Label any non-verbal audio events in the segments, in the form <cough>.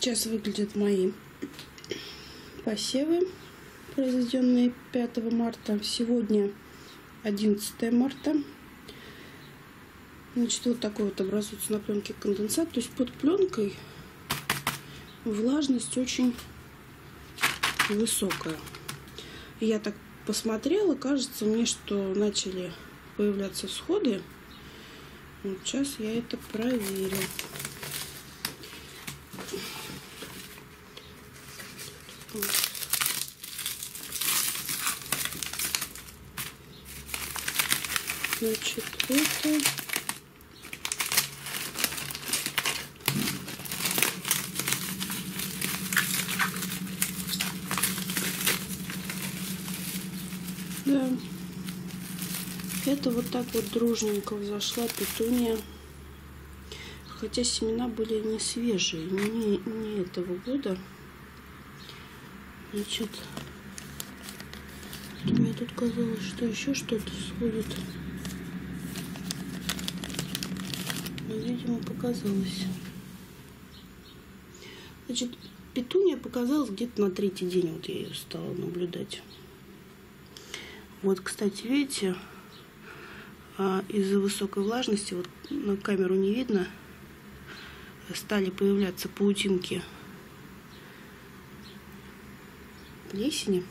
сейчас выглядят мои посевы, произведенные 5 марта. Сегодня 11 марта. Значит, вот такой вот образуется на пленке конденсат. То есть под пленкой влажность очень высокая. Я так посмотрела, кажется мне, что начали появляться всходы. Вот сейчас я это проверю. Значит, это... Да. Это вот так вот дружненько взошла петуния. Хотя семена были не свежие, не, не этого года. Значит, мне тут казалось, что еще что-то сходит. Но, видимо, показалось. Значит, петуния показалась где-то на третий день. Вот я ее стала наблюдать. Вот, кстати, видите, а, из-за высокой влажности, вот на камеру не видно, стали появляться паутинки плесени.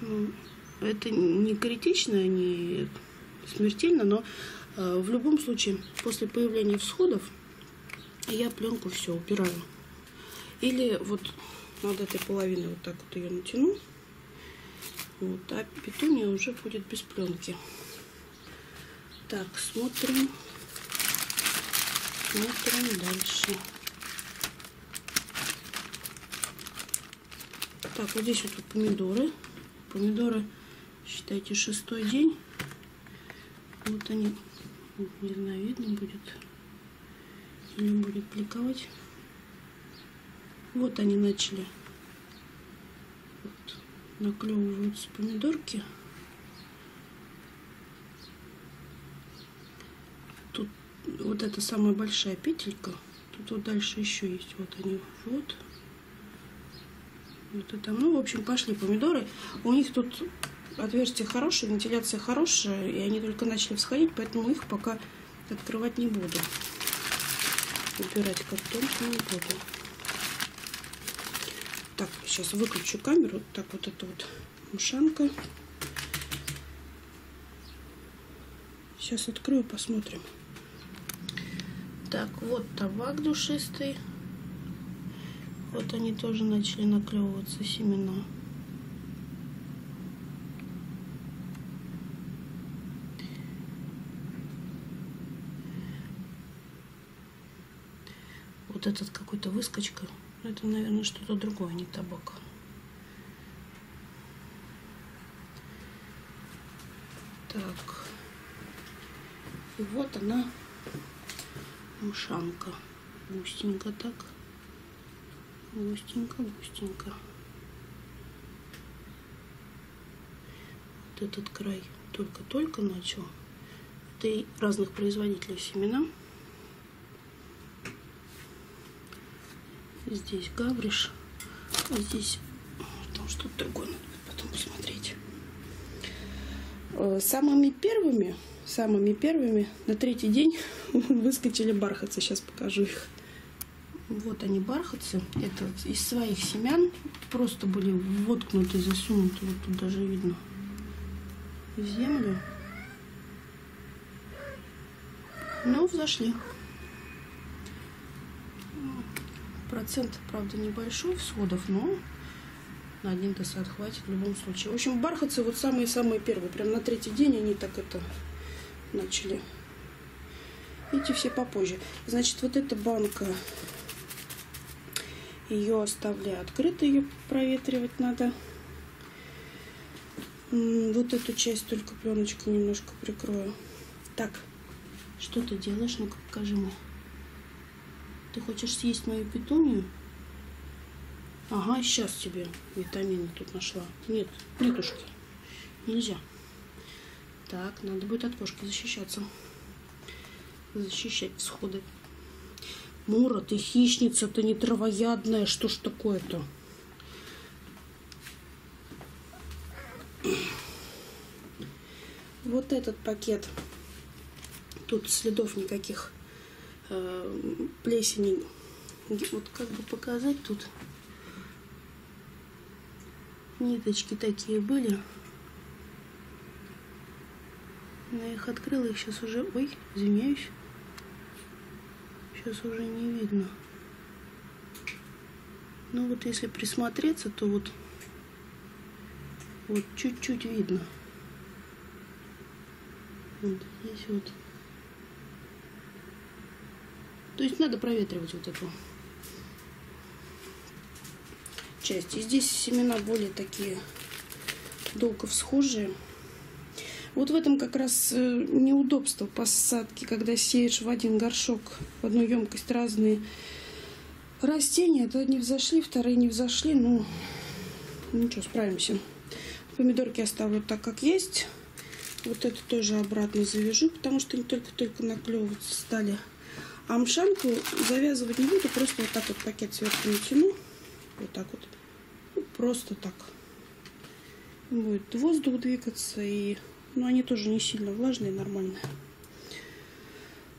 Ну, это не критично, не смертельно, но э, в любом случае после появления всходов я пленку все убираю. Или вот над этой половиной вот так вот ее натяну. Вот, а петуния уже будет без пленки. Так, смотрим. Смотрим дальше. Так, вот здесь вот помидоры. Помидоры, считайте, шестой день. Вот они, не знаю, видно будет. Или будет бликовать. Вот они начали. Вот, наклевываются помидорки. Тут вот это самая большая петелька. Тут вот дальше еще есть. Вот они. Вот. Вот это, ну, в общем, пошли помидоры. У них тут отверстие хорошее, вентиляция хорошая, и они только начали всходить, поэтому их пока открывать не буду. Убирать картонку не буду. Так, сейчас выключу камеру. Так, вот это вот мушанка. Сейчас открою, посмотрим. Так, вот табак душистый. Вот они тоже начали наклевываться семена. Вот этот какой-то выскочка. Это, наверное, что-то другое, не табак. Так. И вот она, мушанка. Густенько так густенько, густенько. Вот этот край только-только начал. Это и разных производителей семена. Здесь гавриш, а здесь там что-то другое, надо потом посмотреть. Э, самыми первыми, самыми первыми на третий день <laughs> выскочили бархатцы. Сейчас покажу их. Вот они, бархатцы. Это из своих семян. Просто были воткнуты, засунуты. Вот тут даже видно. В землю. Но взошли. Процент, правда, небольшой всходов, но на один досад хватит в любом случае. В общем, бархатцы вот самые-самые первые. Прям на третий день они так это начали. Эти все попозже. Значит, вот эта банка ее оставляю открытой, ее проветривать надо. Вот эту часть только пленочку немножко прикрою. Так, что ты делаешь? Ну-ка, покажи мне. Ты хочешь съесть мою петунию? Ага, сейчас тебе витамины тут нашла. Нет, нетушки. Нельзя. Так, надо будет от кошки защищаться. Защищать всходы. Мура, ты хищница, ты не травоядная. Что ж такое-то? Вот этот пакет. Тут следов никаких э, плесени. Вот как бы показать тут. Ниточки такие были. Я их открыла, их сейчас уже... Ой, извиняюсь. Сейчас уже не видно. Ну вот если присмотреться, то вот вот чуть-чуть видно. Вот здесь вот. То есть надо проветривать вот эту часть. И здесь семена более такие долго всхожие. Вот в этом как раз э, неудобство посадки, когда сеешь в один горшок, в одну емкость разные растения. Это одни взошли, вторые не взошли. Ну, ничего, справимся. Помидорки оставлю так, как есть. Вот это тоже обратно завяжу, потому что они только-только наклевываться стали. А мшанку завязывать не буду, просто вот так вот пакет сверху натяну. Вот так вот. Ну, просто так. Будет воздух двигаться и но они тоже не сильно влажные, нормальные.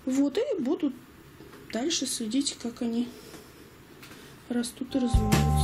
Вот, и буду дальше следить, как они растут и развиваются.